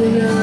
Yeah.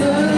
Puasa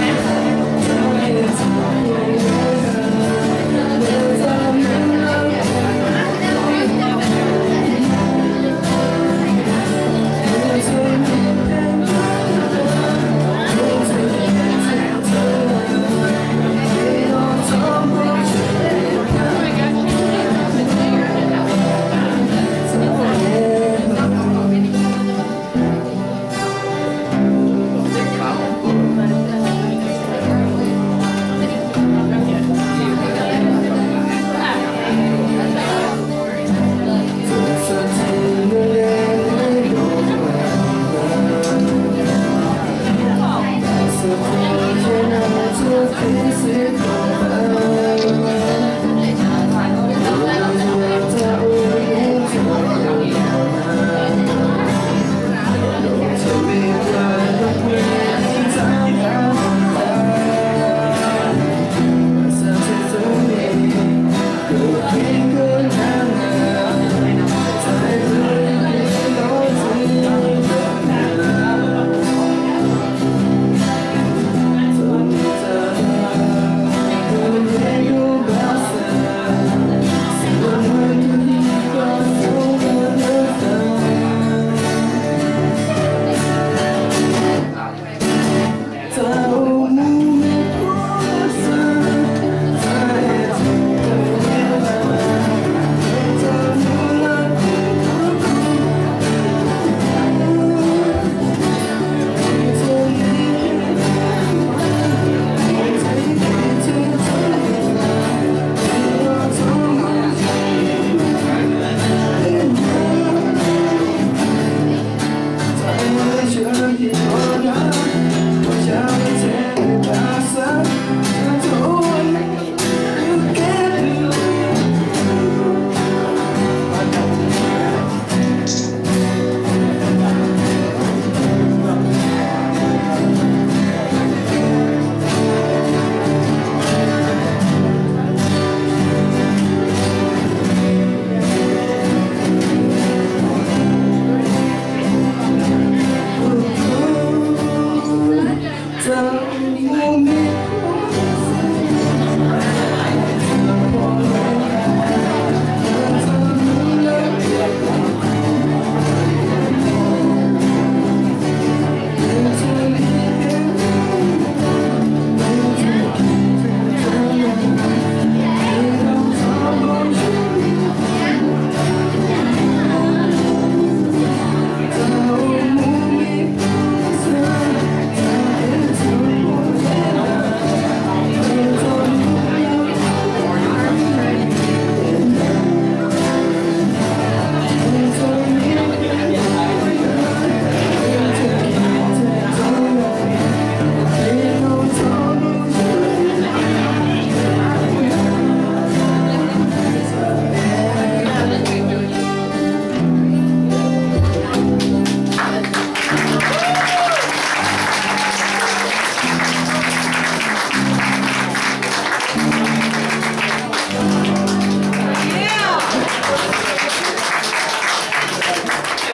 曾有。